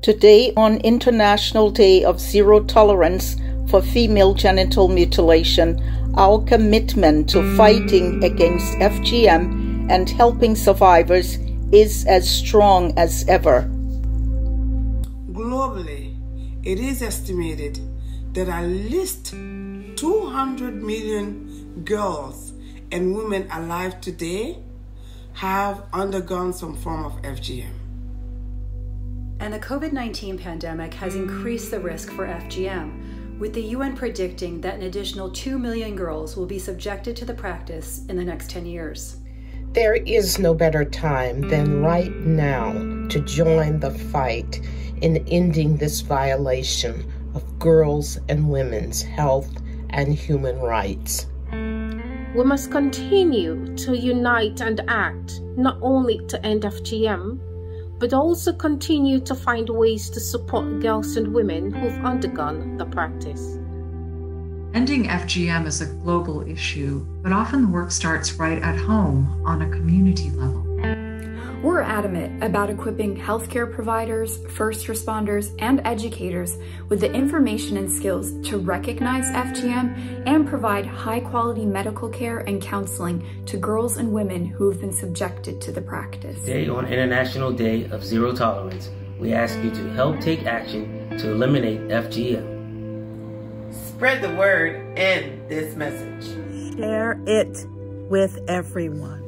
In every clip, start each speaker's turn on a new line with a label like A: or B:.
A: Today, on International Day of Zero Tolerance for Female Genital Mutilation, our commitment to fighting against FGM and helping survivors is as strong as ever.
B: Globally, it is estimated that at least 200 million girls and women alive today have undergone some form of FGM.
C: And the COVID 19 pandemic has increased the risk for FGM, with the UN predicting that an additional 2 million girls will be subjected to the practice in the next 10 years.
D: There is no better time than mm. right now to join the fight in ending this violation of girls' and women's health and human rights.
E: We must continue to unite and act not only to end FGM, but also continue to find ways to support girls and women who've undergone the practice.
F: Ending FGM is a global issue, but often the work starts right at home on a community level.
G: We're adamant about equipping healthcare providers, first responders, and educators with the information and skills to recognize FGM and provide high quality medical care and counseling to girls and women who have been subjected to the practice.
H: Today, on International Day of Zero Tolerance, we ask you to help take action to eliminate FGM.
I: Spread the word and this message.
J: Share it with everyone.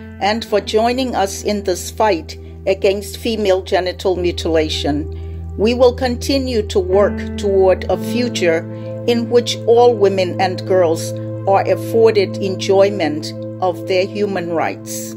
A: and for joining us in this fight against female genital mutilation. We will continue to work toward a future in which all women and girls are afforded enjoyment of their human rights.